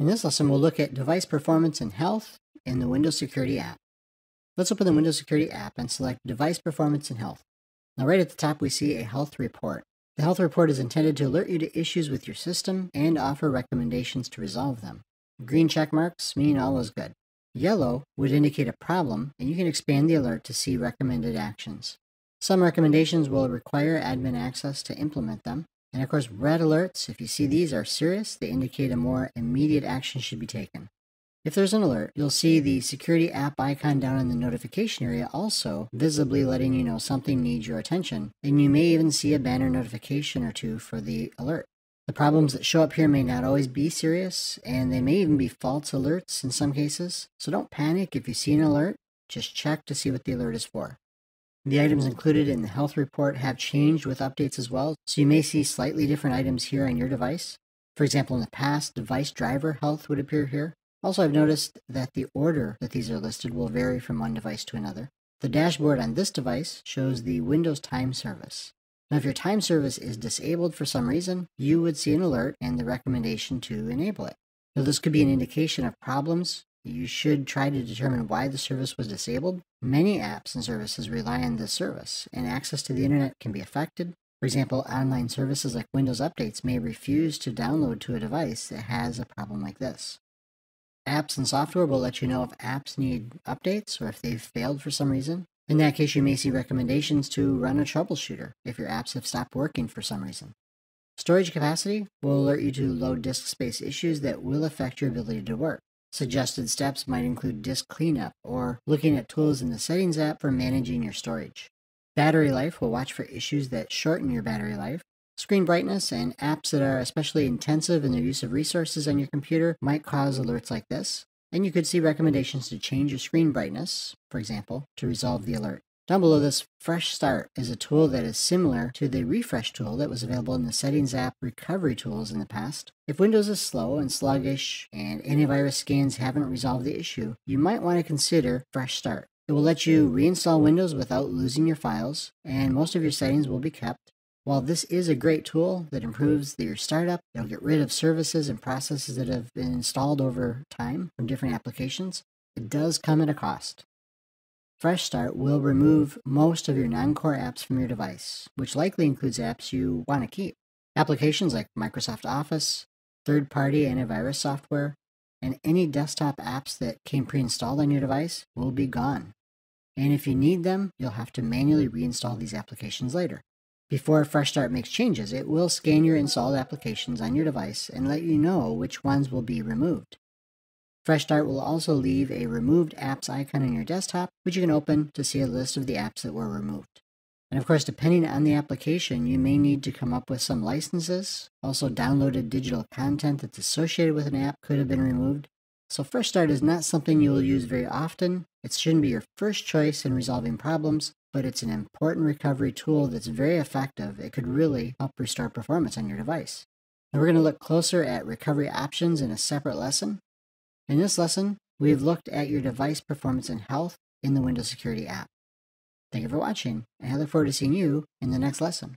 In this lesson, we'll look at device performance and health in the Windows Security app. Let's open the Windows Security app and select Device Performance and Health. Now right at the top, we see a health report. The health report is intended to alert you to issues with your system and offer recommendations to resolve them. Green check marks mean all is good. Yellow would indicate a problem, and you can expand the alert to see recommended actions. Some recommendations will require admin access to implement them, and of course, red alerts, if you see these are serious, they indicate a more immediate action should be taken. If there's an alert, you'll see the security app icon down in the notification area also visibly letting you know something needs your attention, and you may even see a banner notification or two for the alert. The problems that show up here may not always be serious, and they may even be false alerts in some cases, so don't panic if you see an alert, just check to see what the alert is for. The items included in the health report have changed with updates as well, so you may see slightly different items here on your device. For example, in the past, device driver health would appear here. Also, I've noticed that the order that these are listed will vary from one device to another. The dashboard on this device shows the Windows Time Service. Now, if your time service is disabled for some reason, you would see an alert and the recommendation to enable it. Now, this could be an indication of problems you should try to determine why the service was disabled. Many apps and services rely on this service, and access to the internet can be affected. For example, online services like Windows Updates may refuse to download to a device that has a problem like this. Apps and software will let you know if apps need updates or if they've failed for some reason. In that case, you may see recommendations to run a troubleshooter if your apps have stopped working for some reason. Storage capacity will alert you to low disk space issues that will affect your ability to work. Suggested steps might include disk cleanup or looking at tools in the Settings app for managing your storage. Battery life will watch for issues that shorten your battery life. Screen brightness and apps that are especially intensive in their use of resources on your computer might cause alerts like this. And you could see recommendations to change your screen brightness, for example, to resolve the alert. Down below this, Fresh Start is a tool that is similar to the Refresh tool that was available in the Settings app recovery tools in the past. If Windows is slow and sluggish and antivirus scans haven't resolved the issue, you might want to consider Fresh Start. It will let you reinstall Windows without losing your files, and most of your settings will be kept. While this is a great tool that improves your startup, it'll get rid of services and processes that have been installed over time from different applications, it does come at a cost. Fresh Start will remove most of your non-core apps from your device, which likely includes apps you want to keep. Applications like Microsoft Office, third-party antivirus software, and any desktop apps that came pre-installed on your device will be gone. And if you need them, you'll have to manually reinstall these applications later. Before Fresh Start makes changes, it will scan your installed applications on your device and let you know which ones will be removed. Fresh Start will also leave a removed apps icon on your desktop, which you can open to see a list of the apps that were removed. And of course, depending on the application, you may need to come up with some licenses. Also, downloaded digital content that's associated with an app could have been removed. So, Fresh Start is not something you will use very often. It shouldn't be your first choice in resolving problems, but it's an important recovery tool that's very effective. It could really help restore performance on your device. We're going to look closer at recovery options in a separate lesson. In this lesson, we've looked at your device performance and health in the Windows Security app. Thank you for watching, and I look forward to seeing you in the next lesson.